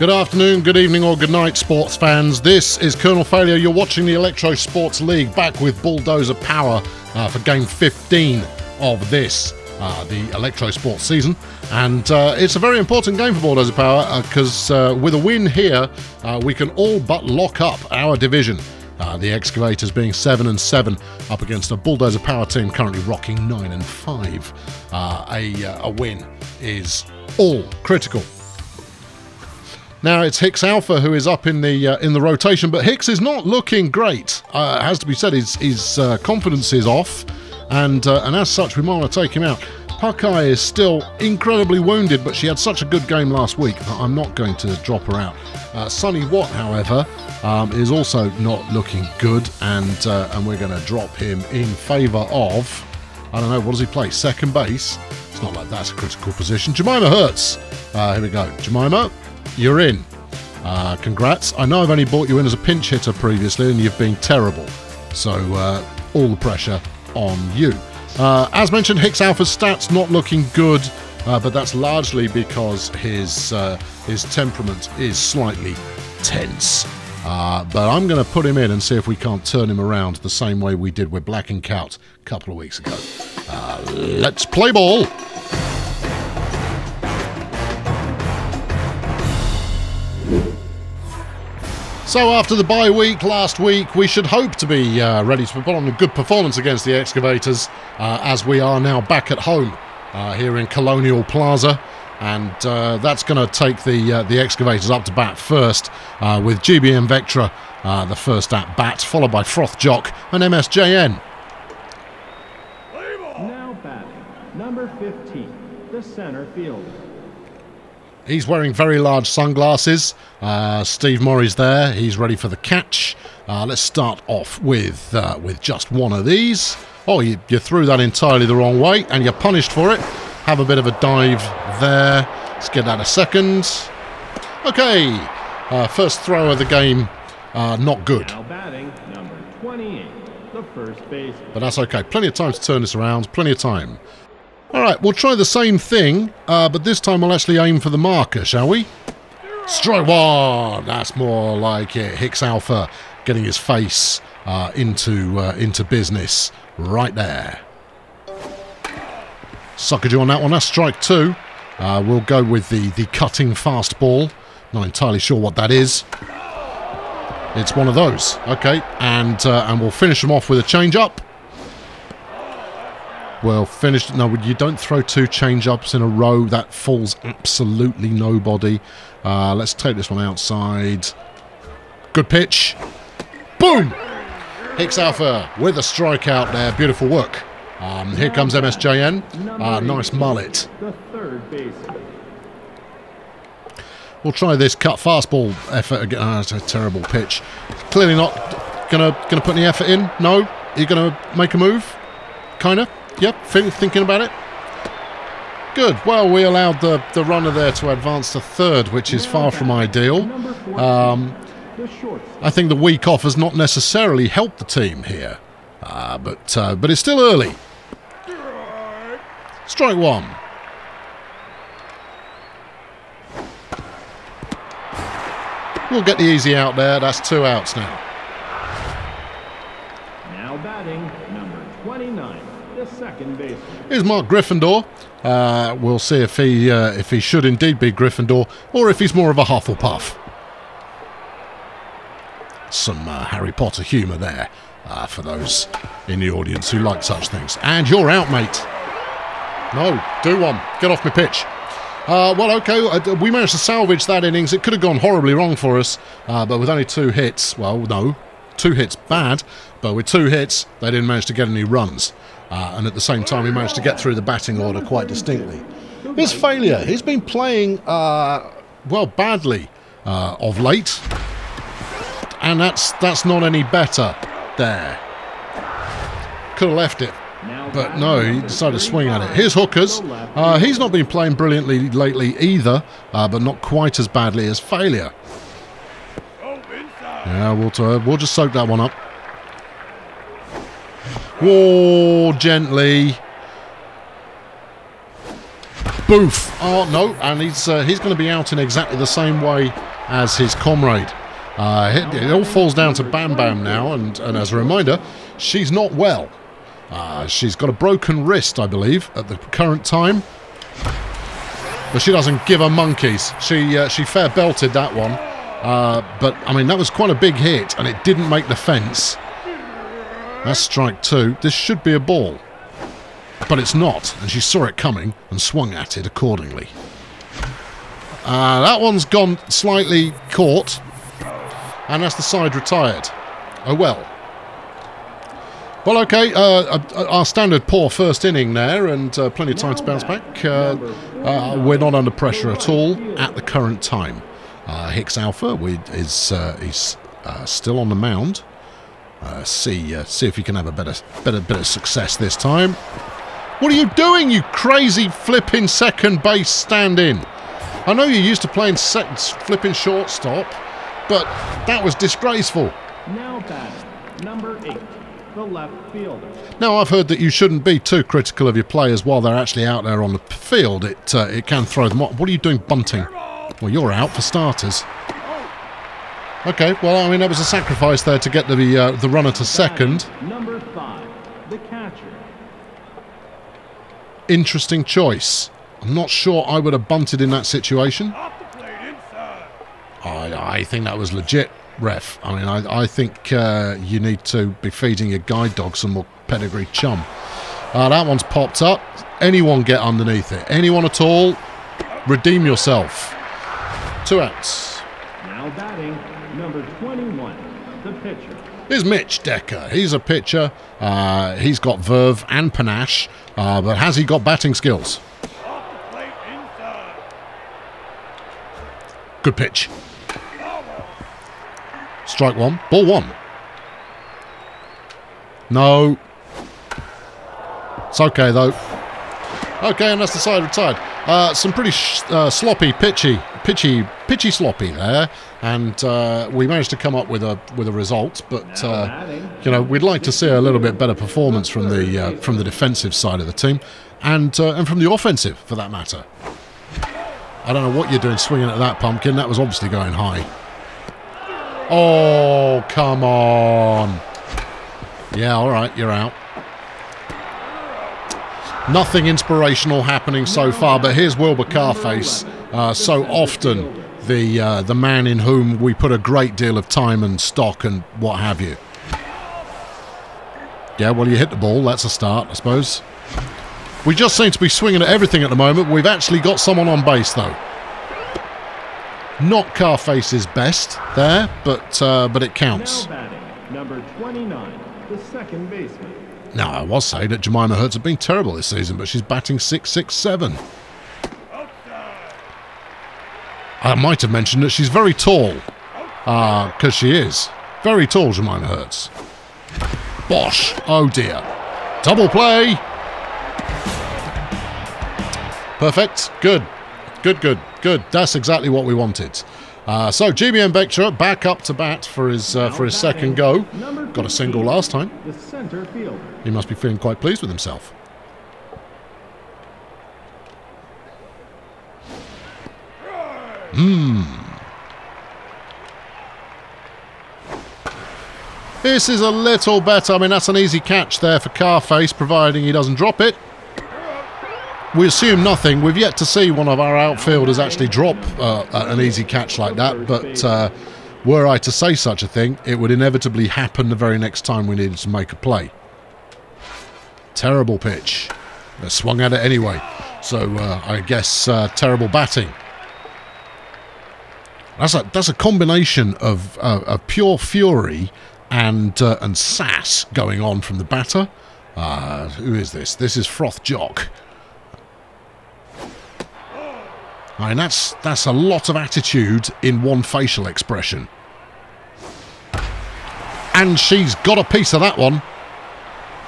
Good afternoon, good evening, or good night, sports fans. This is Colonel Failure. You're watching the Electro Sports League back with Bulldozer Power uh, for game 15 of this, uh, the Electro Sports season. And uh, it's a very important game for Bulldozer Power because uh, with a win here, uh, we can all but lock up our division. Uh, the Xcavators being seven and seven up against a bulldozer power team currently rocking nine and five. Uh, a, uh, a win is all critical. Now it's Hicks Alpha who is up in the uh, in the rotation, but Hicks is not looking great. Uh, has to be said, his, his uh, confidence is off, and and as such, we might want to take him out. Puckeye is still incredibly wounded, but she had such a good game last week that I'm not going to drop her out. Uh, Sonny Watt, however, um, is also not looking good, and uh, and we're going to drop him in favour of. I don't know, what does he play? Second base? It's not like that's a critical position. Jemima Hurts. Uh, here we go. Jemima, you're in. Uh, congrats. I know I've only brought you in as a pinch hitter previously, and you've been terrible. So uh, all the pressure on you. Uh, as mentioned, Hicks Alpha's stats not looking good, uh, but that's largely because his uh, his temperament is slightly tense. Uh, but I'm going to put him in and see if we can't turn him around the same way we did with Black and Cout a couple of weeks ago. Let's play ball. So after the bye week last week, we should hope to be uh, ready to put on a good performance against the Xcavators, uh, as we are now back at home uh, here in Colonial Plaza, and uh, that's going to take the uh, the Xcavators up to bat first uh, with GBM Vectra the first at bat, followed by Froth Jock and MSJN. Now batting, number 15, the center fielder. He's wearing very large sunglasses. Uh, Steve Morrie's there. He's ready for the catch. Uh, let's start off with uh, with just one of these. Oh, you, you threw that entirely the wrong way, and you're punished for it. Have a bit of a dive there. Let's get that a second. Okay, uh, first throw of the game, uh, not good. Now batting, number 28, the first base. But that's okay. Plenty of time to turn this around. Plenty of time. All right, we'll try the same thing, uh, but this time we'll actually aim for the marker, shall we? Strike one. That's more like it. Hicks Alpha getting his face uh, into uh, into business right there. Suckered you on that one. That's strike two. Uh, we'll go with the the cutting fast ball. Not entirely sure what that is. It's one of those. Okay, and uh, and we'll finish them off with a change up. Well, finished. No, you don't throw two change ups in a row. That falls absolutely nobody. Uh, let's take this one outside. Good pitch. Boom! Hicks Alpha with a strikeout there. Beautiful work. Um, here comes MSJN. Uh, nice mullet. We'll try this cut fastball effort again. Ah, it's a terrible pitch. Clearly not gonna gonna put any effort in. No, you're gonna make a move. Kinda. Yep. Think, thinking about it. Good. Well, we allowed the the runner there to advance to third, which is far from ideal. Um. I think the week off has not necessarily helped the team here, uh, but uh, but it's still early. Strike one. We'll get the easy out there. That's two outs. Now batting, number 29, the second baseman. Here's Mark Gryffindor. Uh, we'll see if he uh, if he should indeed be Gryffindor or if he's more of a Hufflepuff. Some uh, Harry Potter humour there uh, for those in the audience who like such things. And you're out, mate. No, do one. Get off my pitch. Uh, well, okay, uh, we managed to salvage that innings. It could have gone horribly wrong for us, but with only two hits, well, no, two hits bad, but with two hits, they didn't manage to get any runs. Uh, and at the same time, he managed to get through the batting order quite distinctly. His failure, he's been playing, uh, well, badly uh, of late, and that's that's not any better there. Could have left it. But no, he decided to swing at it. Here's Hookers. Uh, he's not been playing brilliantly lately either, uh, but not quite as badly as Failure. Yeah, we'll, we'll just soak that one up. Whoa, gently. Boof. Oh, no. And he's, uh, he's going to be out in exactly the same way as his comrade. Uh, it, it all falls down to Bam Bam now. And, and as a reminder, she's not well. Uh, she's got a broken wrist, I believe, at the current time. But she doesn't give her monkeys. She uh, she fair belted that one. Uh, but, I mean, that was quite a big hit, and it didn't make the fence. That's strike two. This should be a ball. But it's not, and she saw it coming and swung at it accordingly. Uh, that one's gone slightly caught, and that's the side retired. Oh well. Well, okay, uh, uh, our standard poor first inning there, and uh, plenty of time to bounce back. Uh, uh, we're not under pressure at all at the current time. Uh, Hicks Alpha we, is is still on the mound. See see if you can have a better better bit of success this time. What are you doing, you crazy flipping second base stand-in? I know you're used to playing sec- flipping shortstop, but that was disgraceful. Now batting, number eight, the left fielder. Now, I've heard that you shouldn't be too critical of your players while they're actually out there on the field. It uh, it can throw them off. What are you doing bunting? Well, you're out for starters. Okay, well, I mean, that was a sacrifice there to get the uh, the runner to second. Number five, the catcher. Interesting choice. I'm not sure I would have bunted in that situation. I, I think that was legit, ref. I mean, I, I think uh, you need to be feeding your guide dog some more pedigree chum. Uh, that one's popped up. Anyone get underneath it? Anyone at all? Redeem yourself. Two outs. Now batting, number 21, the pitcher. Here's Mitch Decker. He's a pitcher. Uh, he's got verve and panache, uh, but has he got batting skills? Good pitch. Strike one. Ball one. No. It's okay, though. Okay, and that's the side retired. Uh, some pretty uh, sloppy, pitchy, pitchy, pitchy sloppy there, and uh, we managed to come up with a with a result. But uh, you know, we'd like to see a little bit better performance from the uh, from the defensive side of the team, and uh, and from the offensive, for that matter. I don't know what you're doing swinging at that pumpkin. That was obviously going high. Oh, come on. Yeah, all right, you're out. Nothing inspirational happening so far, but here's Wilbur Carface. Uh, so often the uh, the man in whom we put a great deal of time and stock and what have you. Yeah, well, you hit the ball. That's a start, I suppose. We just seem to be swinging at everything at the moment. We've actually got someone on base, though. Not Carface's best there, but uh, but it counts. Now batting, number 29, the second baseman. Now, I was saying that Jemima Hertz has been terrible this season, but she's batting 667. I might have mentioned that she's very tall. Because uh, she is. Very tall, Jemima Hertz. Bosh. Oh, dear. Double play. Perfect. Good. Good, good, good. That's exactly what we wanted. Uh, so GBM Vectra back up to bat for his uh, for his second go. Got a single last time. The center fielder. He must be feeling quite pleased with himself. Hmm. This is a little better. I mean, that's an easy catch there for Carface, providing he doesn't drop it. We assume nothing. We've yet to see one of our outfielders actually drop uh, an easy catch like that, but uh, were I to say such a thing, it would inevitably happen the very next time we needed to make a play. Terrible pitch. They swung at it anyway, so uh, I guess uh, terrible batting. That's a that's a combination of uh, pure fury and uh, and sass going on from the batter. Uh, who is this? This is Froth Jock. I mean, that's that's a lot of attitude in one facial expression. And she's got a piece of that one.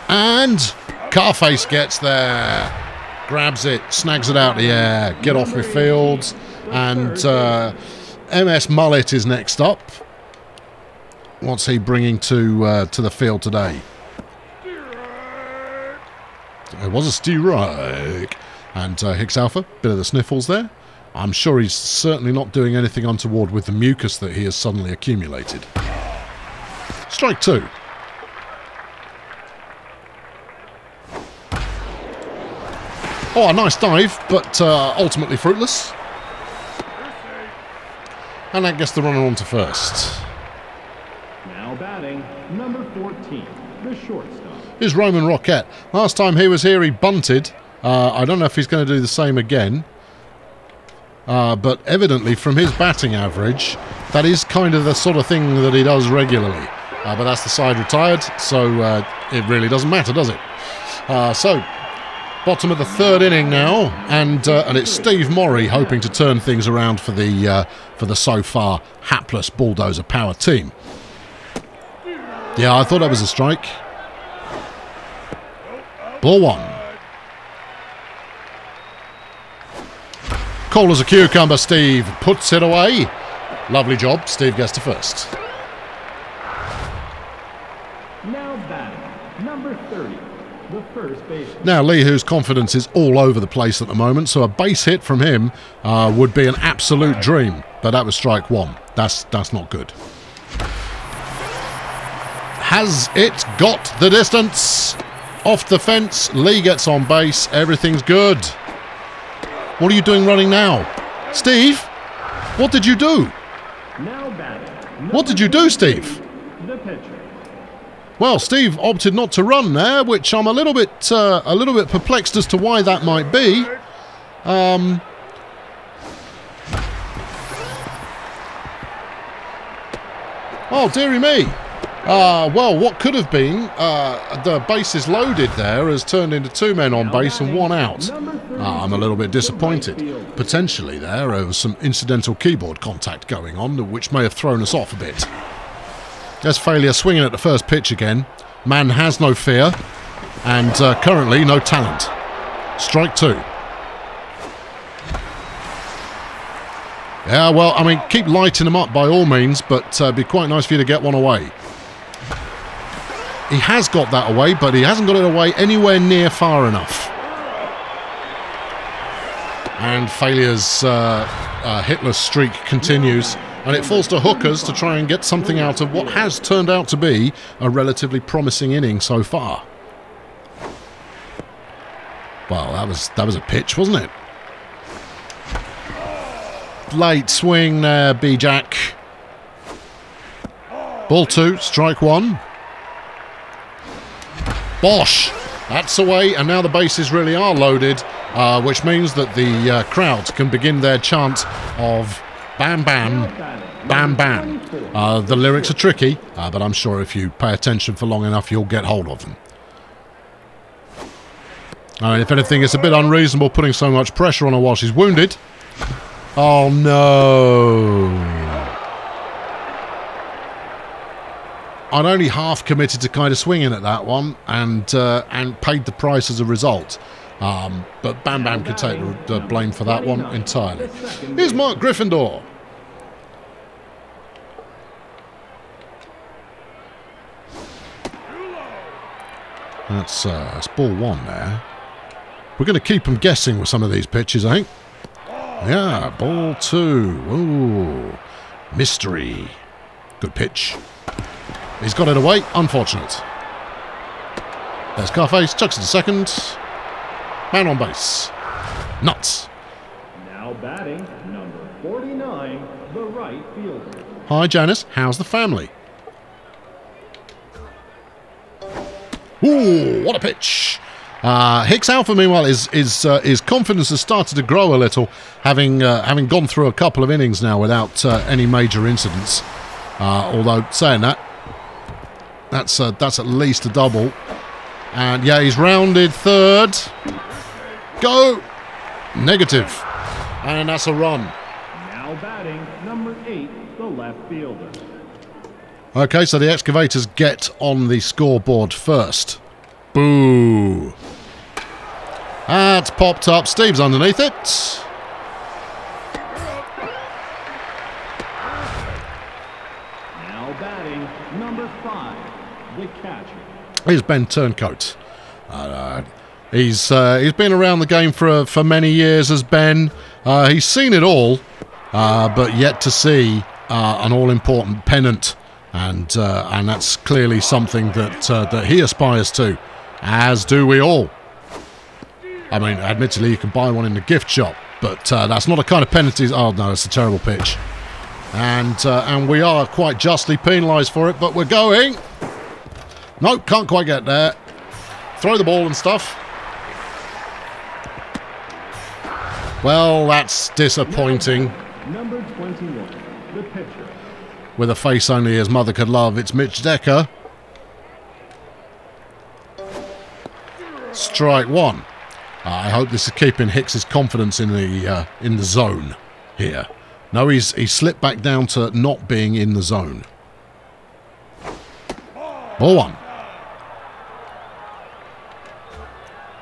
And Carface gets there, grabs it, snags it out of the air, get off my fields, and. Uh, MS Mullet is next up. What's he bringing to uh, to the field today? It was a strike. And uh, Hicks Alpha, bit of the sniffles there. I'm sure he's certainly not doing anything untoward with the mucus that he has suddenly accumulated. Strike two. Oh, a nice dive, but uh, ultimately fruitless. And that gets the runner on to first. Now batting, number 14, the shortstop. Is Roman Roquette. Last time he was here, he bunted. Uh, I don't know if he's going to do the same again. Uh, but evidently, from his batting average, that is kind of the sort of thing that he does regularly. Uh, but that's the side retired, so uh, it really doesn't matter, does it? Uh, so, bottom of the third inning now, and uh, and it's Steve Morrie hoping to turn things around for the uh, for the so far hapless bulldozer power team. Yeah, I thought that was a strike. Ball one. Cool as a cucumber, Steve puts it away. Lovely job. Steve gets to first. Now batting, number 30, the first baseman. Now, Lee, whose confidence is all over the place at the moment, so a base hit from him uh, would be an absolute dream. But that was strike one. That's that's not good. Has it got the distance? Off the fence, Lee gets on base. Everything's good. What are you doing running now? Steve? What did you do? What did you do, Steve? Well, Steve opted not to run there, which I'm a little bit uh, a little bit perplexed as to why that might be. Um, oh, dearie me. Uh, well, what could have been uh, the bases loaded there has turned into two men on base and one out. Uh, I'm a little bit disappointed. Potentially there, was some incidental keyboard contact going on, which may have thrown us off a bit. There's failure swinging at the first pitch again. Man has no fear, and uh, currently no talent. Strike two. Yeah, well, I mean, keep lighting them up by all means, but uh, be quite nice for you to get one away. He has got that away, but he hasn't got it away anywhere near far enough. And failure's uh, uh, hitless streak continues, and it falls to hookers to try and get something out of what has turned out to be a relatively promising inning so far. Well, that was that was a pitch, wasn't it? Late swing there, B Jack. Ball two, strike one. Bosh! That's away, and now the bases really are loaded, uh, which means that the uh, crowd can begin their chant of Bam Bam, Bam Bam. Uh, the lyrics are tricky, uh, but I'm sure if you pay attention for long enough, you'll get hold of them. I mean, if anything, it's a bit unreasonable putting so much pressure on her while she's wounded. Oh no! I'd only half committed to kind of swinging at that one, and uh, and paid the price as a result. Um, but Bam Bam could take the, blame for that one entirely. Here's Mark Gryffindor. That's, uh, that's ball one there. We're going to keep them guessing with some of these pitches, I think. Yeah, ball two. Ooh, mystery. Good pitch. He's got it away. Unfortunate. There's Carface. Chucks it to second. Man on base. Nuts. Now batting, number 49, the right fielder. Hi, Janice. How's the family? Ooh, what a pitch! Uh, Hicks Alpha, meanwhile, is is uh, his confidence has started to grow a little, having uh, having gone through a couple of innings now without uh, any major incidents. Uh, although saying that, that's uh, that's at least a double. And yeah, he's rounded third. Go negative, and that's a run. Now batting, number 8, the left fielder. Okay, so the Xcavators get on the scoreboard first. Boo. That's popped up. Steve's underneath it. Now batting, number 5, the catcher. Here's Ben Turncoat. Uh, He's uh, he's been around the game for for many years as Ben. Uh, he's seen it all, uh, but yet to see uh, an all-important pennant, and uh, and that's clearly something that uh, that he aspires to, as do we all. I mean, admittedly, you can buy one in the gift shop, but that's not a kind of penalty. Oh no, it's a terrible pitch, and and we are quite justly penalised for it. But we're going. Nope, can't quite get there. Throw the ball and stuff. Well, that's disappointing. Number 21, the pitcher. With a face only his mother could love, it's Mitch Decker. Strike one. I hope this is keeping Hicks's confidence in the uh, in the zone here. No, he's he slipped back down to not being in the zone. Ball one.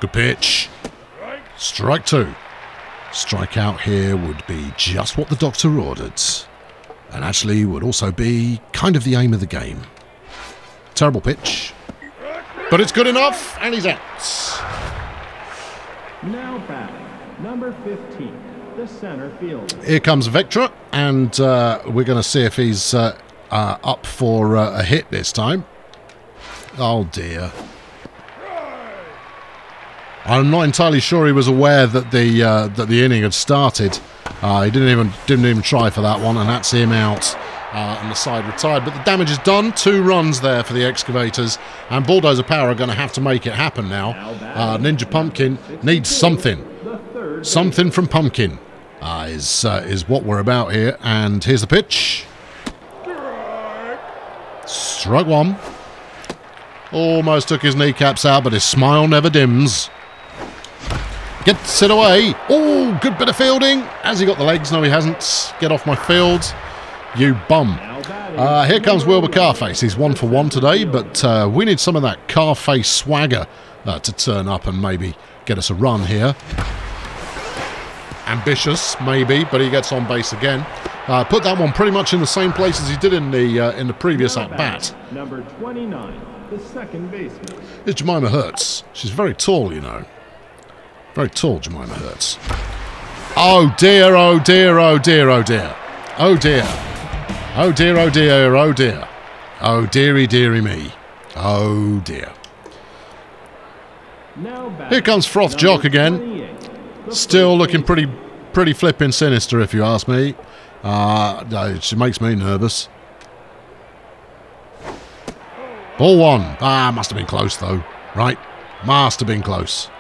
Good pitch. Strike two. Strikeout here would be just what the doctor ordered. And actually would also be kind of the aim of the game. Terrible pitch. But it's good enough, and he's out. Now batting, number 15, the center field. Here comes Vectra, and uh, we're going to see if he's uh, uh, up for uh, a hit this time. Oh dear. I'm not entirely sure he was aware that the uh, that the inning had started. Uh, he didn't even didn't even try for that one, and that's him out. Uh, and the side retired, but the damage is done. Two runs there for the Xcavators, and Bulldozer Power are going to have to make it happen now. Uh, Ninja Pumpkin needs something, something from Pumpkin uh, is uh, is what we're about here. And here's the pitch. Struck one. Almost took his kneecaps out, but his smile never dims. Gets it away. Oh, good bit of fielding. Has he got the legs? No, he hasn't. Get off my field. You bum. Uh, here comes Wilbur Carface. He's one for one today, but uh, we need some of that Carface swagger uh, to turn up and maybe get us a run here. Ambitious, maybe, but he gets on base again. Uh, put that one pretty much in the same place as he did in the uh, in the previous at bat. Number 29, the second baseman. It's Jemima Hertz. She's very tall, you know. Very tall, Jemima Hertz. Oh dear, oh dear, oh dear, oh dear. Oh dear. Oh dear, oh dear, oh dear. Oh dearie, dearie me. Oh dear. Here comes Froth Jock again. Still looking pretty pretty flipping sinister, if you ask me. Uh, she makes me nervous. Ball one. Ah, must have been close, though. Right? Must have been close.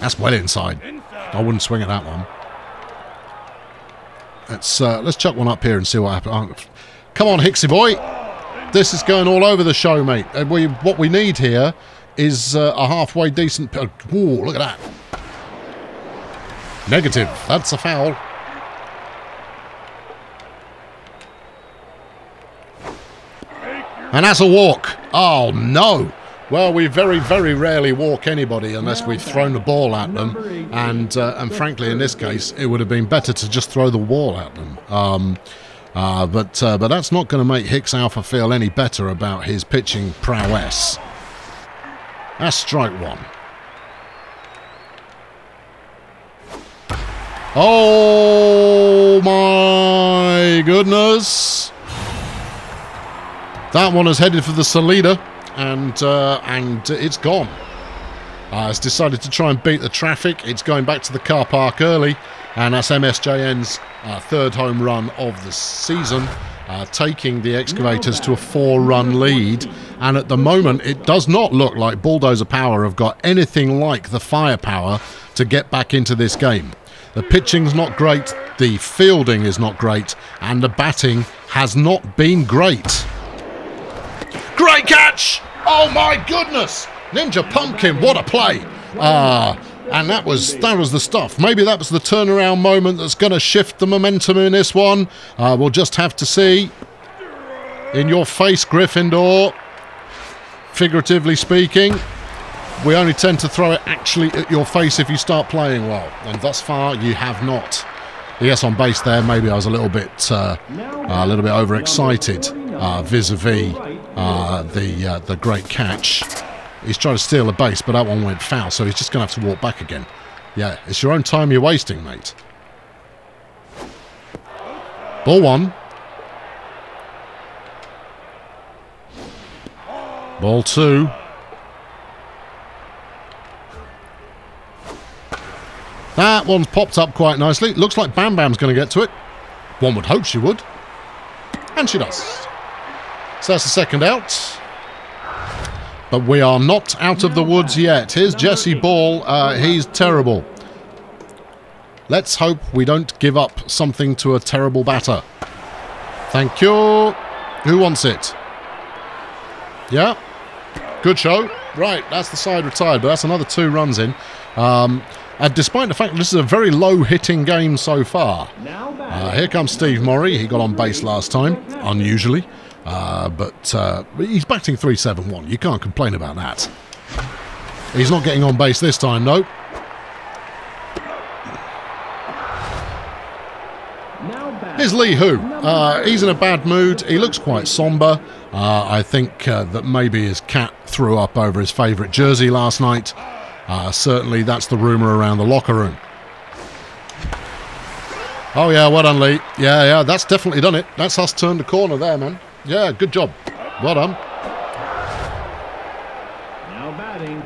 That's well inside. I wouldn't swing at that one. Let's uh, let's chuck one up here and see what happens. Come on, Hicksy boy. This is going all over the show, mate. And we, what we need here is uh, a halfway decent... Oh, look at that. Negative. That's a foul. And that's a walk. Oh, no. Well, we very, very rarely walk anybody unless we've thrown the ball at them, and uh, and frankly, in this case, it would have been better to just throw the wall at them. Um, uh, but uh, but that's not going to make Hicks Alpha feel any better about his pitching prowess. That's strike one. Oh my goodness! That one is headed for the Salida and uh, and it's gone. Uh, it's decided to try and beat the traffic. It's going back to the car park early, and that's MSJN's uh, third home run of the season, uh, taking the Xcavators to a four-run lead. And at the moment, it does not look like Bulldozer Power have got anything like the firepower to get back into this game. The pitching's not great, the fielding is not great, and the batting has not been great. Great catch! Oh my goodness! Ninja Pumpkin, what a play! Ah, and that was that was the stuff. Maybe that was the turnaround moment that's going to shift the momentum in this one. Uh, we'll just have to see. In your face, Gryffindor. Figuratively speaking, we only tend to throw it actually at your face if you start playing well, and thus far you have not. Yes, on base there. Maybe I was a little bit uh, a little bit overexcited uh, vis-a-vis uh, the uh, the great catch. He's trying to steal a base, but that one went foul, so he's just going to have to walk back again. Yeah, it's your own time you're wasting, mate. Ball one. Ball two. That one's popped up quite nicely. Looks like Bam Bam's going to get to it. One would hope she would. And she does. So that's the second out. But we are not out of the woods yet. Here's Jesse Ball. Uh, he's terrible. Let's hope we don't give up something to a terrible batter. Thank you. Who wants it? Yeah. Good show. Right, that's the side retired, but that's another two runs in. Um, and despite the fact this is a very low hitting game so far. Uh, here comes Steve Morrie. He got on base last time, unusually. Uh, but uh, he's batting 371. You can't complain about that. He's not getting on base this time, though. Here's Lee Hu. Uh, he's in a bad mood. He looks quite somber. Uh, I think uh, that maybe his cat threw up over his favourite jersey last night. Uh, certainly, that's the rumour around the locker room. Oh, yeah, well done, Lee. Yeah, yeah, that's definitely done it. That's us turned the corner there, man. Yeah, good job. Well done. Now batting,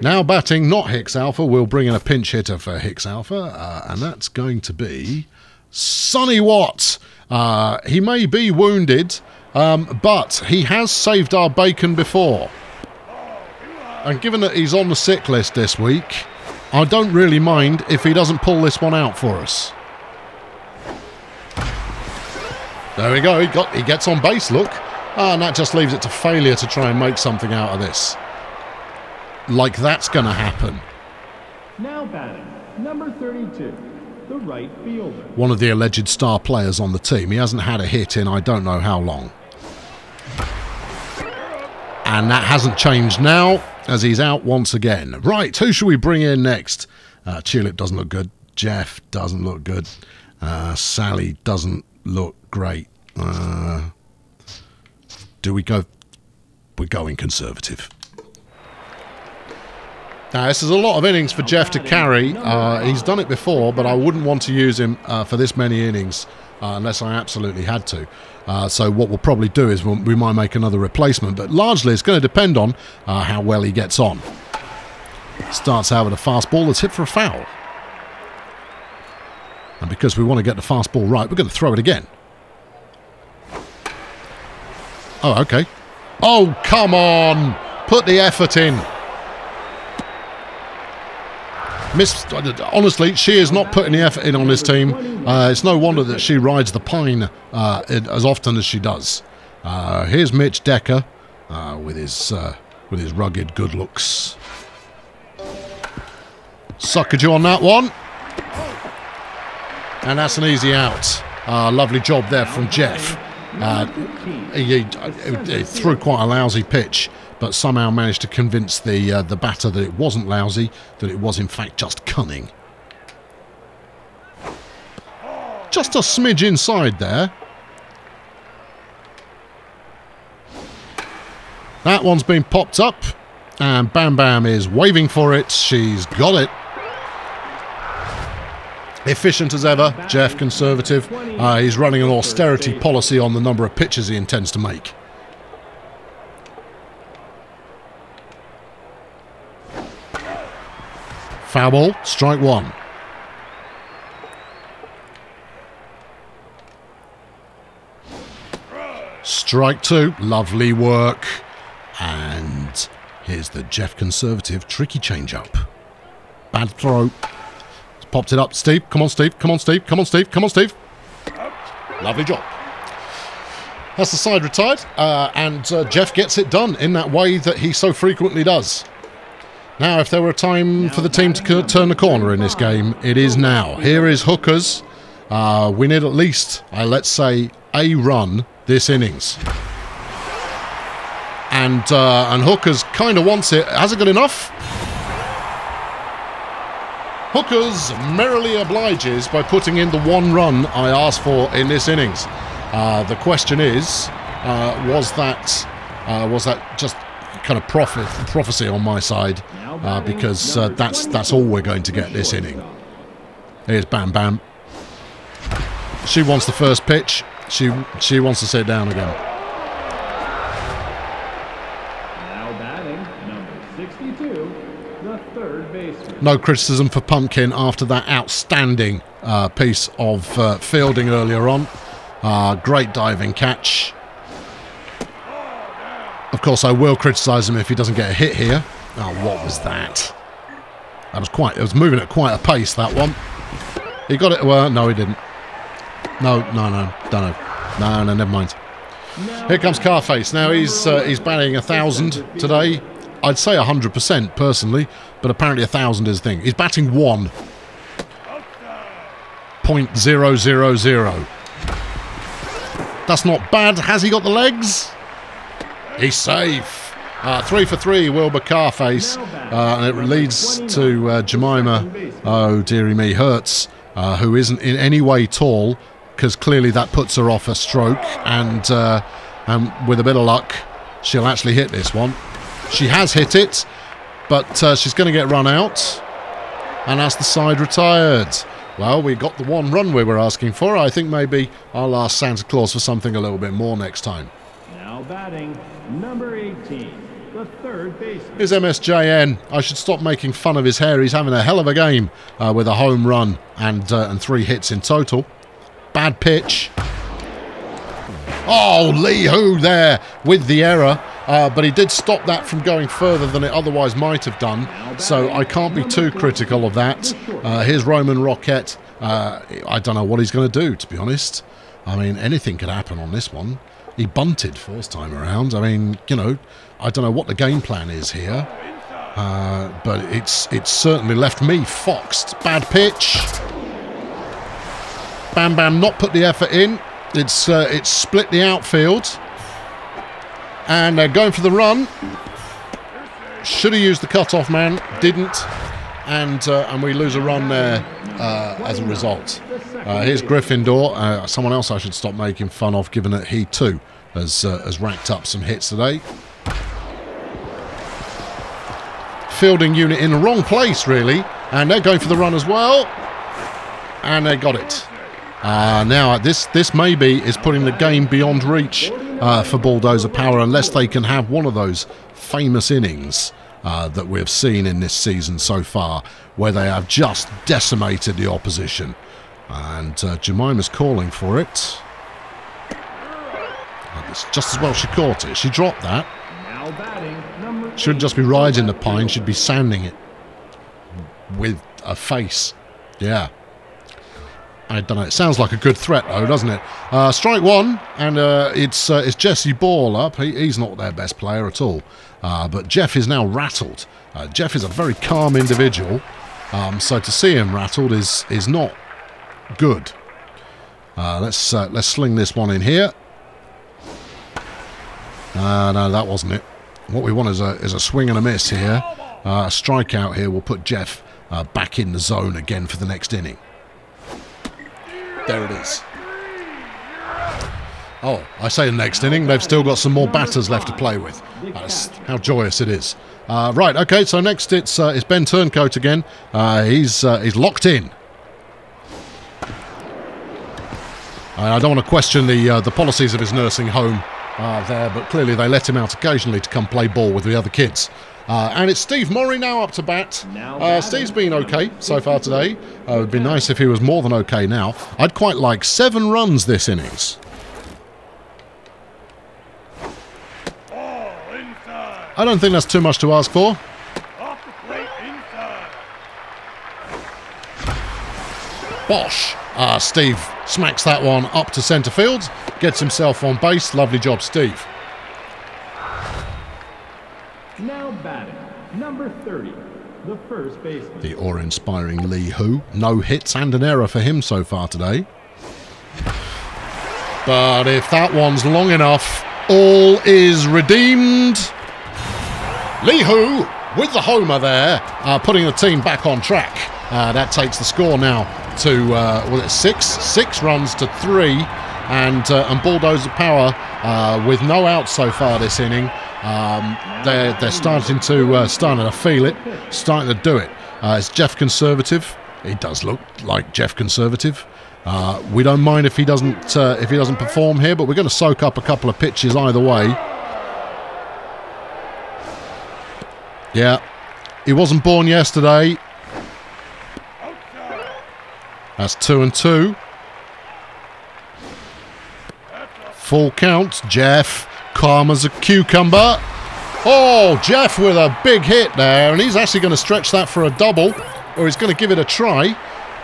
Now batting, not Hicks Alpha. We'll bring in a pinch hitter for Hicks Alpha, uh, and that's going to be Sonny Watt. Uh, he may be wounded, um, but he has saved our bacon before. And given that he's on the sick list this week, I don't really mind if he doesn't pull this one out for us. There we go. He got he gets on base. Look, ah, and that just leaves it to failure to try and make something out of this. Like that's going to happen. now batting, number 32, the right fielder. One of the alleged star players on the team. He hasn't had a hit in I don't know how long. And that hasn't changed now as he's out once again. Right, who should we bring in next? Uh, Tulip doesn't look good. Jeff doesn't look good. Uh, Sally doesn't look great. Uh, do we go? We're going conservative. Now, this is a lot of innings for Jeff to carry. Uh, he's done it before, but I wouldn't want to use him uh, for this many innings uh, unless I absolutely had to. Uh, so what we'll probably do is we'll, we might make another replacement, but largely it's going to depend on uh, how well he gets on. Starts out with a fast ball that's hit for a foul. And because we want to get the fast ball right, we're going to throw it again. Oh, okay. Oh, come on! Put the effort in. Miss, honestly, she is not putting the effort in on this team. Uh, it's no wonder that she rides the pine uh, as often as she does. Uh, here's Mitch Decker uh, with his uh, with his rugged good looks. Suckered you on that one, and that's an easy out. Uh, lovely job there from Jeff. He, he, he threw quite a lousy pitch but somehow managed to convince the uh, the batter that it wasn't lousy, that it was in fact just cunning. Just a smidge inside there. That one's been popped up, and Bam Bam is waving for it. She's got it. Efficient as ever, Jeff Conservative. Uh, he's running an austerity policy on the number of pitches he intends to make. Foul ball, strike one. Strike two, lovely work. And here's the Jeff Conservative tricky change-up. Bad throw. Popped it up. Steve, come on, Steve. Come on, Steve. Come on, Steve. Come on, Steve. Lovely job. That's the side retired, uh, and uh, Jeff gets it done in that way that he so frequently does. Now, if there were a time for the team to turn the corner in this game, it is now. Here is Hookers. Uh, we need at least, uh, let's say, a run this innings. And uh, and Hookers kind of wants it. Has it got enough? Hookers merrily obliges by putting in the one run I asked for in this innings. Uh, the question is, uh, was that uh, was that just kind of prophet, prophecy on my side uh, because uh, that's that's all we're going to get this inning. Here's Bam Bam. She wants the first pitch. She she wants to sit down again. Now batting, number 62, the third baseman. No criticism for Pumpkin after that outstanding uh, piece of uh, fielding earlier on. Uh, great diving catch. Of course, I will criticise him if he doesn't get a hit here. Oh, what was that? That was quite. It was moving at quite a pace. That one. He got it. Well, no, he didn't. No, no, no, no, no, no, no. Never mind. Here comes Carface. Now he's uh, he's batting a thousand today. I'd say hundred percent personally, but apparently a thousand is the thing. He's batting one. That's not bad. Has he got the legs? He's safe. Uh, three for three, Wilbur Carface. Uh, and it leads to uh, Jemima, oh dearie me, Hurts, uh, who isn't in any way tall, because clearly that puts her off a stroke. And, uh, and with a bit of luck, she'll actually hit this one. She has hit it, but uh, she's going to get run out. And as the side retired. Well, we got the one run we were asking for. I think maybe I'll ask Santa Claus for something a little bit more next time. Now batting, number 18, the third baseman. Here's MSJN. I should stop making fun of his hair. He's having a hell of a game uh, with a home run and uh, and three hits in total. Bad pitch. Oh, Lee Hu there with the error. Uh, but he did stop that from going further than it otherwise might have done. So I can't be too critical of that. Uh, here's Roman Rocket. Uh, I don't know what he's going to do, to be honest. I mean, anything could happen on this one. He bunted first time around. I mean, you know, I don't know what the game plan is here. Uh, but it's it's certainly left me foxed. Bad pitch. Bam Bam not put the effort in. It's uh, it's split the outfield. And they're going for the run. Should have used the cut-off man. Didn't. And uh, and we lose a run there uh, as a result. Uh, here's Gryffindor. Uh, someone else I should stop making fun of, given that he too has, uh, has racked up some hits today. Fielding unit in the wrong place, really. And they're going for the run as well. And they got it. Uh, now, this this maybe is putting the game beyond reach uh, for Bulldozer Power unless they can have one of those famous innings uh, that we've seen in this season so far, where they have just decimated the opposition. And uh, Jemima's calling for it. And it's just as well she caught it. She dropped that. Shouldn't just be riding the pine, she'd be sanding it with a face. Yeah. I don't know. It sounds like a good threat, though, doesn't it? Uh, strike one, and uh, it's uh, it's Jesse Ball up. He, he's not their best player at all, uh, but Jeff is now rattled. Uh, Jeff is a very calm individual, um, so to see him rattled is is not good. Uh, let's let's sling this one in here. no, that wasn't it. What we want is a is a swing and a miss here. a strikeout here will put Jeff back in the zone again for the next inning. There it is. Oh, I say the next inning, they've still got some more batters left to play with. That's how joyous it is. Uh, right, okay, so next it's uh, it's Ben Turncoat again. Uh, he's uh, he's locked in. I don't want to question the uh, the policies of his nursing home uh, there, but clearly they let him out occasionally to come play ball with the other kids. Uh, and it's Steve Murray now up to bat. Uh, Steve's been okay so far today. Uh, it would be nice if he was more than okay now. I'd quite like seven runs this innings. I don't think that's too much to ask for. Bosh! Uh, Steve smacks that one up to centre field, gets himself on base. Lovely job, Steve. Now batting, number 30, the first baseman. The awe-inspiring Lee Hu. No hits and an error for him so far today. But if that one's long enough, all is redeemed. Lee Hu with the homer there, uh, putting the team back on track. Uh, that takes the score now to uh, was it six? Six runs to three, and uh, and Bulldozer Power uh, with no outs so far this inning Um, they're they're starting to uh, starting to feel it, starting to do it. Uh, is Jeff conservative? He does look like Jeff conservative. Uh, we don't mind if he doesn't uh, if he doesn't perform here, but we're going to soak up a couple of pitches either way. Yeah, he wasn't born yesterday. That's two and two. Full count. Jeff, calm as a cucumber. Oh, Jeff with a big hit there, and he's actually going to stretch that for a double, or he's going to give it a try.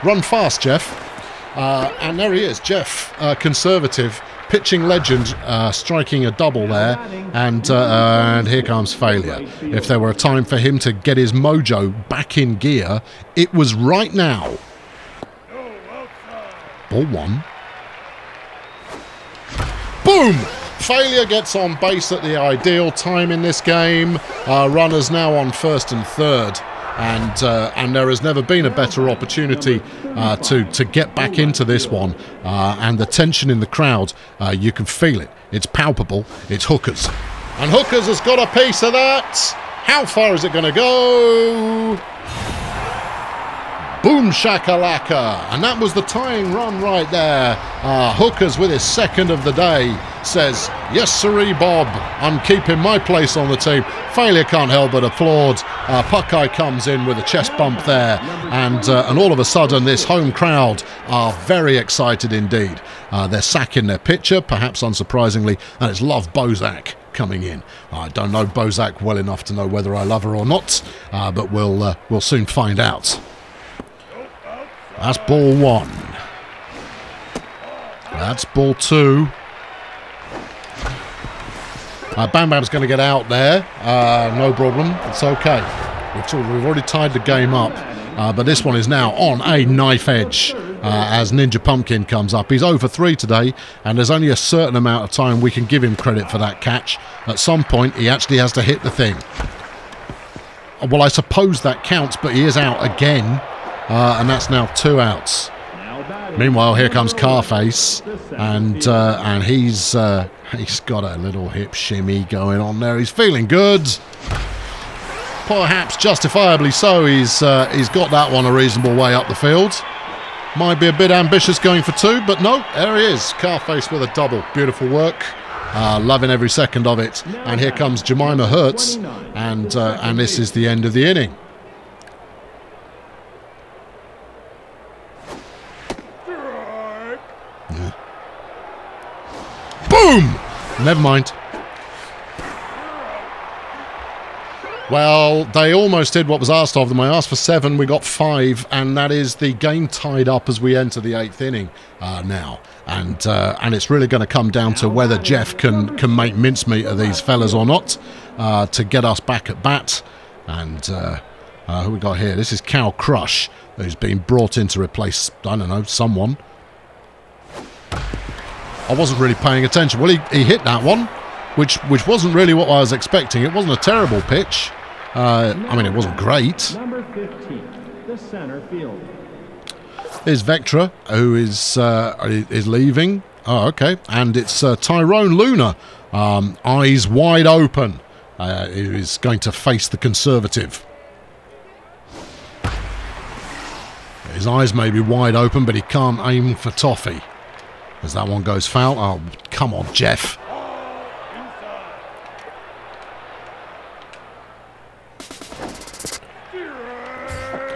Run fast, Jeff. Uh, and there he is, Jeff, uh, conservative, pitching legend, uh, striking a double there, and uh, and here comes failure. If there were a time for him to get his mojo back in gear, it was right now. Ball one. Boom! Failure gets on base at the ideal time in this game. Uh, runners now on first and third and uh, and there has never been a better opportunity uh, to to get back into this one. Uh, and the tension in the crowd, uh, you can feel it. It's palpable. It's Hookers, and Hookers has got a piece of that. How far is it going to go? Boom shakalaka. And that was the tying run right there. Uh, Hookers with his second of the day says, Yes, siree, Bob. I'm keeping my place on the team. Failure can't help but applaud. Uh, Puckeye comes in with a chest bump there. And, uh, and all of a sudden, this home crowd are very excited indeed. Uh, they're sacking their pitcher, perhaps unsurprisingly, and it's Love Bozak coming in. I don't know Bozak well enough to know whether I love her or not, uh, but we'll, uh, we'll soon find out. That's ball one. That's ball two. Uh, Bam Bam's going to get out there. Uh, no problem. It's okay. We've, already tied the game up. Uh, but this one is now on a knife edge uh, as Ninja Pumpkin comes up. He's over three today, and there's only a certain amount of time we can give him credit for that catch. At some point, he actually has to hit the thing. Well, I suppose that counts, but he is out again. Uh, and that's now two outs. Meanwhile, here comes Carface, and uh, and he's uh, he's got a little hip shimmy going on there. He's feeling good, perhaps justifiably so. He's uh, he's got that one a reasonable way up the field. Might be a bit ambitious going for two, but no, there he is. Carface with a double. Beautiful work. Uh, loving every second of it. And here comes Jemima Hertz, and uh, and this is the end of the inning. Boom! Never mind. Well, they almost did what was asked of them. I asked for seven, we got five, and that is the game tied up as we enter the eighth inning uh, now. And uh, and it's really going to come down to whether Jeff can can make mincemeat of these fellas or not uh, to get us back at bat. And uh, uh, who we got here? This is Cal Crush, who's been brought in to replace I don't know someone. I wasn't really paying attention. Well, he, he hit that one, which which wasn't really what I was expecting. It wasn't a terrible pitch. Uh, I mean, it wasn't great. Number 15, the center field. Here's Vectra, who is uh, is leaving. Oh, okay. And it's uh, Tyrone Luna, um, eyes wide open, uh, who is going to face the Conservative. His eyes may be wide open, but he can't aim for toffee. As that one goes foul. Oh, come on, Jeff.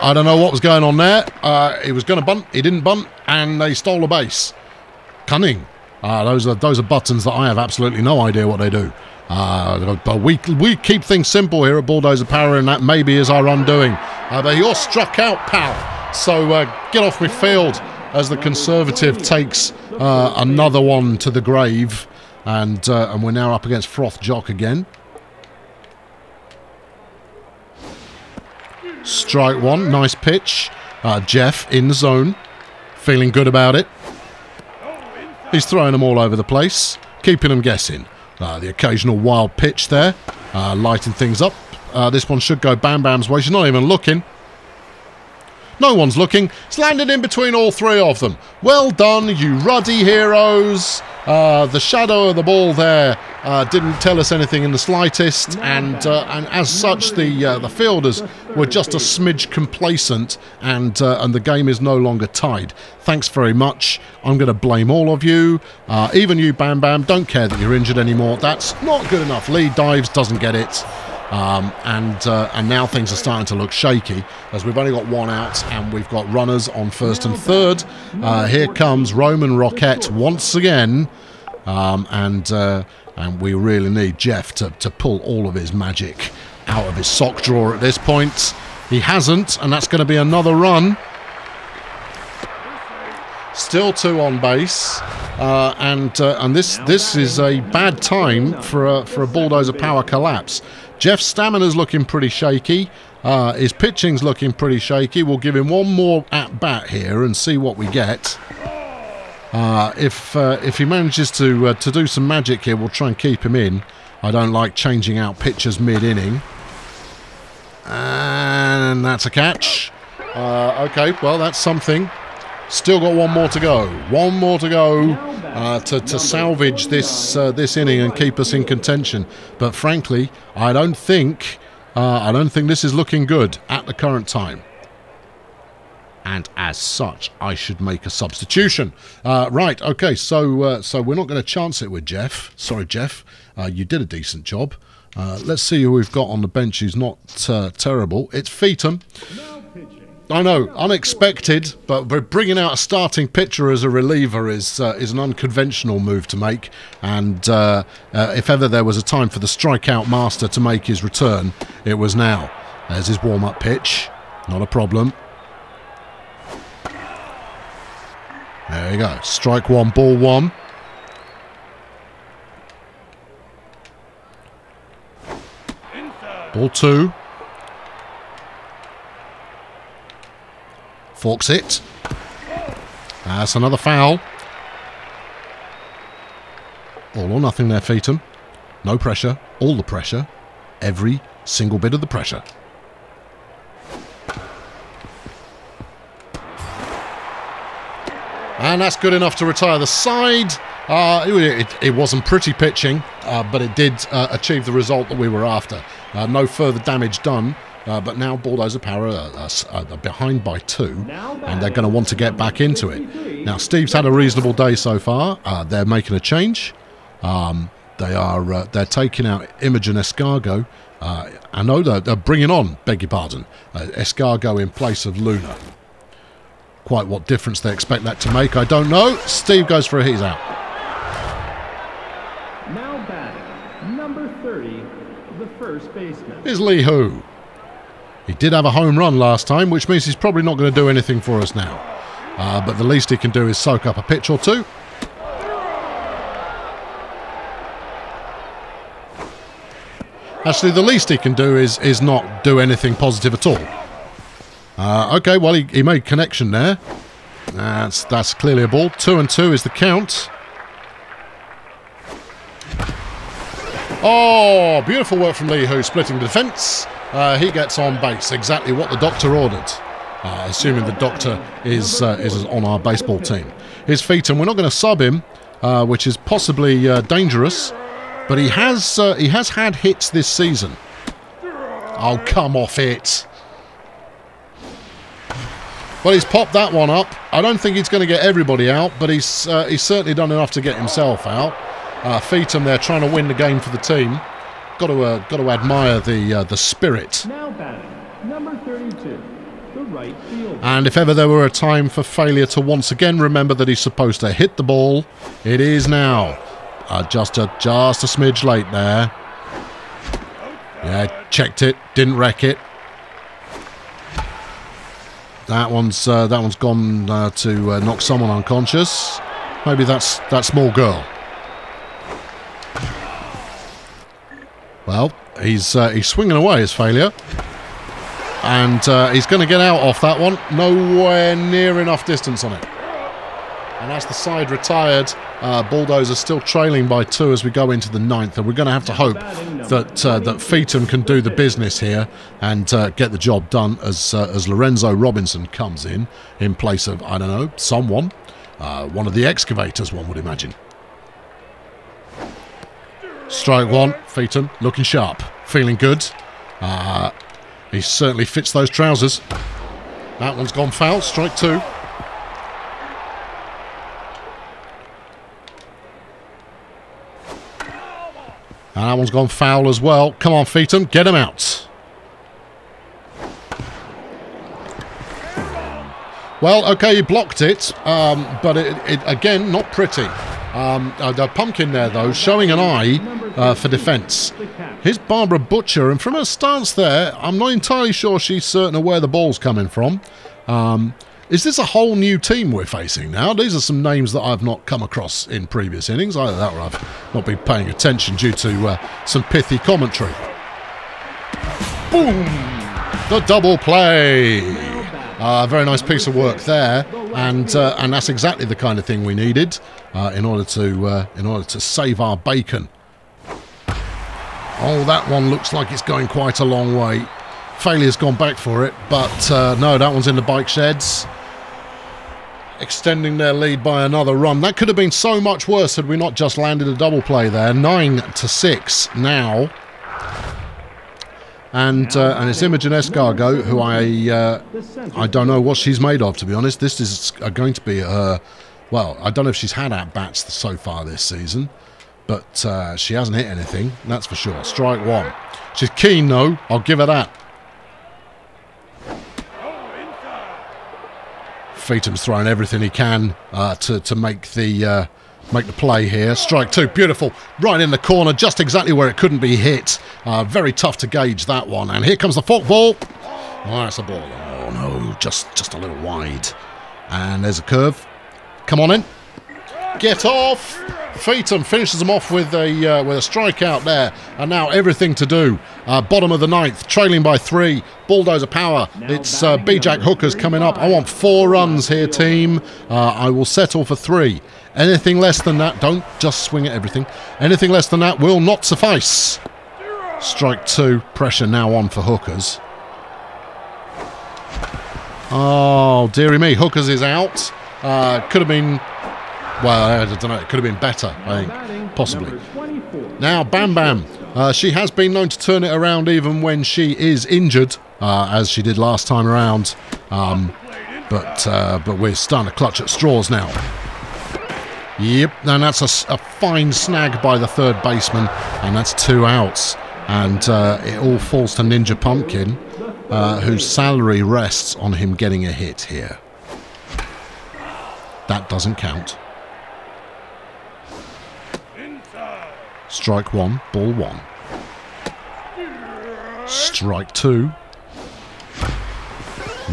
I don't know what was going on there. Uh, he was going to bunt. He didn't bunt, and they stole a base. Cunning. Uh, those are those are buttons that I have absolutely no idea what they do. Uh, but we we keep things simple here at Bulldozer Power, and that maybe is our undoing. Uh, but you're struck out, pal. So uh, get off my field as the Conservative takes uh, another one to the grave, and uh, and we're now up against Froth Jock again. Strike one, nice pitch. Uh, Jeff in the zone, feeling good about it. He's throwing them all over the place, keeping them guessing. Uh, the occasional wild pitch there, uh, lighting things up. Uh, this one should go Bam Bam's way. She's not even looking. No one's looking. It's landed in between all three of them. Well done, you ruddy heroes. Uh, the shadow of the ball there uh, didn't tell us anything in the slightest, and uh, and as such, the uh, the fielders were just a smidge complacent, and uh, and the game is no longer tied. Thanks very much. I'm going to blame all of you, uh, even you, Bam Bam. Don't care that you're injured anymore. That's not good enough. Lee dives, doesn't get it. Um, and uh, and now things are starting to look shaky as we've only got one out and we've got runners on first and third. Uh, here comes Roman Roquette once again, um, and uh, and we really need Jeff to, to pull all of his magic out of his sock drawer at this point. He hasn't, and that's going to be another run. Still two on base, uh, and uh, and this this is a bad time for a for a bulldozer power collapse. Jeff's stamina's looking pretty shaky. Uh, his pitching's looking pretty shaky. We'll give him one more at bat here and see what we get. Uh, if uh, if he manages to uh, to do some magic here, we'll try and keep him in. I don't like changing out pitchers mid inning. And that's a catch. Uh, okay, well that's something. Still got one more to go. One more to go uh, to, to salvage this uh, this inning and keep us in contention. But frankly, I don't think uh, I don't think this is looking good at the current time. And as such, I should make a substitution. Uh, right, okay, so uh, so we're not going to chance it with Jeff. Sorry, Jeff, uh, you did a decent job. let's see who we've got on the bench who's not terrible. It's Feetham. I know, unexpected, but bringing out a starting pitcher as a reliever is uh, is an unconventional move to make. And uh, uh, if ever there was a time for the strikeout master to make his return, it was now. There's his warm up pitch, not a problem. There you go, strike one, ball one. Ball two. Forks it. That's another foul. All or nothing there, Feetham. No pressure. All the pressure. Every single bit of the pressure. And that's good enough to retire the side. Uh, it, it, wasn't pretty pitching, uh, but it did uh, achieve the result that we were after. Uh, no further damage done. Uh, but now Bulldozer Power are, are, are, behind by two, and they're going to want to get back into it. Now, Steve's had a reasonable day so far. Uh, they're making a change. Um, they are uh, they're taking out Imogen Escargo. Uh, I know they're, they're, bringing on, beg your pardon, uh, Escargo in place of Luna. Quite what difference they expect that to make, I don't know. Steve goes for a he's out. Now batting, number 30, the first baseman. Is Lee. He did have a home run last time, which means he's probably not going to do anything for us now. Uh, but the least he can do is soak up a pitch or two. Actually, the least he can do is is not do anything positive at all. Uh, okay, well, he, he made connection there. That's, that's clearly a ball. Two and two is the count. Oh, beautiful work from Lee Hu, splitting the defence. Uh, he gets on base, exactly what the doctor ordered. Uh, assuming the doctor is uh, is on our baseball team. His feet, and we're not going to sub him, uh, which is possibly uh, dangerous. But he has uh, he has had hits this season. Oh, come off it! Well, he's popped that one up. I don't think he's going to get everybody out, but he's he's certainly done enough to get himself out. Uh, Feetham there trying to win the game for the team. Got to uh, got to admire the uh, the spirit. Now batting, number 32, the right field. And if ever there were a time for failure to once again remember that he's supposed to hit the ball, it is now. Uh, just a just a smidge late there. Yeah, checked it, didn't wreck it. That one's uh, that one's gone uh, to uh, knock someone unconscious. Maybe that's that small girl. Well, he's uh, he's swinging away his failure. And uh, he's going to get out off that one. Nowhere near enough distance on it. And as the side retired, uh, Bulldozer still trailing by two as we go into the ninth. And we're going to have to hope that uh, that Feetham can do the business here and uh, get the job done as uh, as Lorenzo Robinson comes in in place of I don't know someone, uh, one of the Xcavators, one would imagine. Strike one, Feetham looking sharp, feeling good. Uh, he certainly fits those trousers. That one's gone foul, strike two. And that one's gone foul as well. Come on, Feetham, get him out. Well, okay, he blocked it, um, but it, it, again, not pretty. Um, uh, the pumpkin there, though, showing an eye uh, for defence. Here's Barbara Butcher, and from her stance there, I'm not entirely sure she's certain of where the ball's coming from. Um, is this a whole new team we're facing now? These are some names that I've not come across in previous innings. Either that or I've not been paying attention due to uh, some pithy commentary. Boom! The double play! Uh, very nice piece of work there, and uh, and that's exactly the kind of thing we needed uh, in order to uh, in order to save our bacon. Oh, that one looks like it's going quite a long way. Failure's gone back for it, but uh, no, that one's in the bike sheds. Extending their lead by another run. That could have been so much worse had we not just landed a double play there. Nine to six now. And uh, and it's Imogen Escargot, who I uh, I don't know what she's made of, to be honest. This is going to be her. Well, I don't know if she's had at bats so far this season, but uh, she hasn't hit anything. That's for sure. Strike one. She's keen though. I'll give her that. Feetham's throwing everything he can uh, to to make the uh, make the play here. Strike two, beautiful, right in the corner, just exactly where it couldn't be hit. Uh, very tough to gauge that one. And here comes the fork ball. Oh, that's a ball. Oh no, just just a little wide. And there's a curve. Come on in. Get off. Feetham finishes them off with a uh, with a strikeout there, and now everything to do. Uh, bottom of the ninth, trailing by three. Bulldozer power. It's uh, B-Jack Hookers coming up. I want four runs here, team. Uh, I will settle for three. Anything less than that, don't just swing at everything. Anything less than that will not suffice. Strike two. Pressure now on for Hookers. Oh, dearie me. Hookers is out. Uh, could have been well, I don't know. It could have been better, I think, possibly. Now, Bam Bam. Uh, she has been known to turn it around even when she is injured, uh, as she did last time around. Um, but uh, but we're starting to clutch at straws now. Yep, and that's a, a fine snag by the third baseman, and that's two outs. And uh, it all falls to Ninja Pumpkin, uh, whose salary rests on him getting a hit here. That doesn't count. Strike one, ball one. Strike two.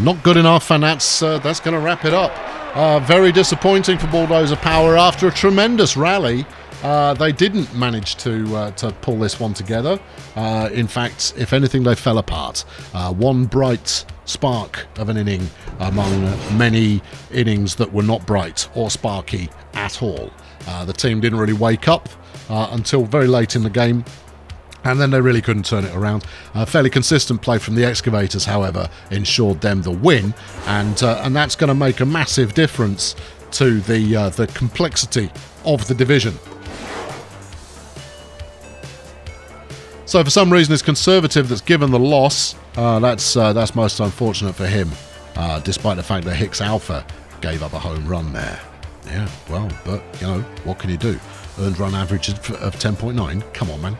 Not good enough, and that's uh, that's going to wrap it up. Uh, very disappointing for Bulldozer Power after a tremendous rally. Uh, they didn't manage to uh, to pull this one together. Uh, in fact, if anything, they fell apart. Uh, one bright spark of an inning among many innings that were not bright or sparky at all. Uh, the team didn't really wake up uh, until very late in the game. And then they really couldn't turn it around. A fairly consistent play from the Xcavators, however, ensured them the win, and uh, and that's going to make a massive difference to the uh, the complexity of the division. So for some reason, it's Conservative that's given the loss. Uh, that's uh, that's most unfortunate for him, uh, despite the fact that Hicks Alpha gave up a home run there. Yeah, well, but you know what can you do? Earned run average of 10.9. Come on, man.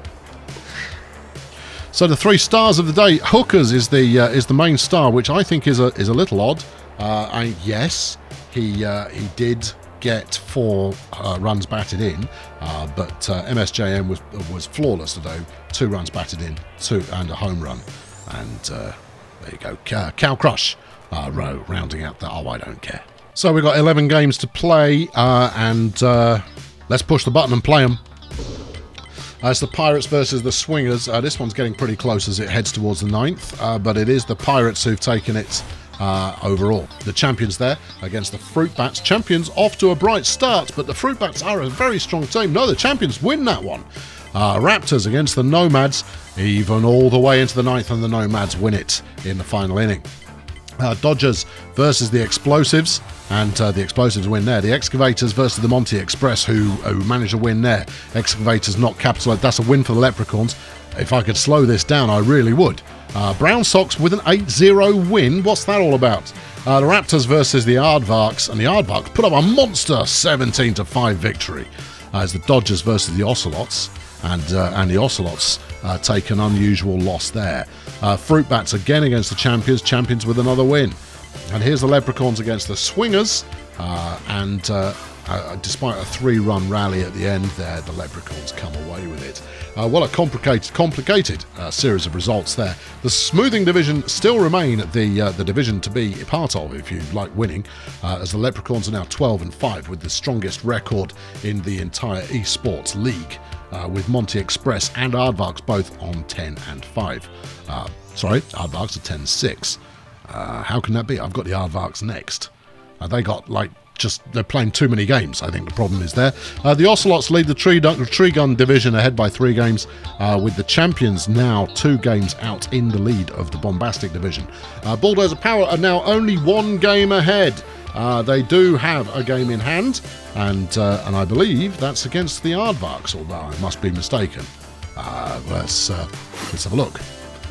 So the three stars of the day, Hookers is the uh, is the main star, which I think is a is a little odd. Uh, I, yes, he uh, he did get four uh, runs batted in, uh, but uh, MSJM was was flawless today. Two runs batted in, two and a home run, and there you go. Cow Crush row rounding out the. Oh, I don't care. So we've got 11 games to play, and let's push the button and play them. Uh, it's the Pirates versus the Swingers. Uh, this one's getting pretty close as it heads towards the ninth, uh, but it is the Pirates who've taken it uh, overall. The champions there against the Fruit Bats. Champions off to a bright start, but the Fruit Bats are a very strong team. No, the champions win that one. Uh, Raptors against the Nomads, even all the way into the ninth, and the Nomads win it in the final inning. Uh, Dodgers versus the Explosives, and uh, the Explosives win there. The Xcavators versus the Monty Express, who, who managed to win there. Xcavators not capitalised. That's a win for the Leprechauns. If I could slow this down, I really would. Uh, Brown Sox with an 8 0 win. What's that all about? Uh, the Raptors versus the Aardvarks, and the Aardvarks put up a monster 17 5 victory as the Dodgers versus the Ocelots and uh, and the Ocelots uh, take an unusual loss there. Uh, Fruit Bats again against the Champions, Champions with another win. And here's the Leprechauns against the Swingers, uh, and uh, uh, despite a three-run rally at the end there, the Leprechauns come away with it. Uh, well, a complicated, complicated uh, series of results there. The smoothing division still remain the uh, the division to be a part of if you like winning, uh, as the Leprechauns are now 12 and 5 with the strongest record in the entire esports league uh, with Monty Express and Aardvarks both on 10 and 5. Uh, sorry, Aardvarks are 10 6. Uh, how can that be? I've got the Aardvarks next. Uh, they got like just they're playing too many games. I think the problem is there. Uh, the Ocelots lead the tree, tree gun division ahead by three games, uh, with the champions now two games out in the lead of the bombastic division. Uh, Bulldozer Power are now only one game ahead. Uh, they do have a game in hand, and uh, and I believe that's against the Aardvarks, although I must be mistaken. Uh, let's uh, let's have a look.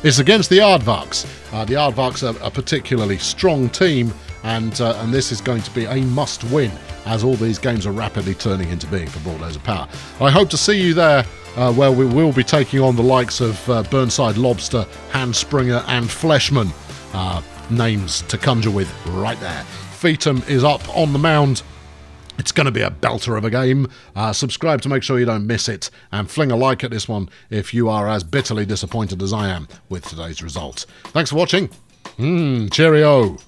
It's against the Aardvarks. Uh, the Aardvarks are a particularly strong team, and uh, and this is going to be a must-win as all these games are rapidly turning into being for Bulldozer Power. I hope to see you there. Where we will be taking on the likes of Burnside Lobster, Hans Springer, and Fleshman. Names to conjure with right there. Feetham is up on the mound. It's going to be a belter of a game. Uh, subscribe to make sure you don't miss it, and fling a like at this one if you are as bitterly disappointed as I am with today's result. Thanks for watching. Mmm, cheerio.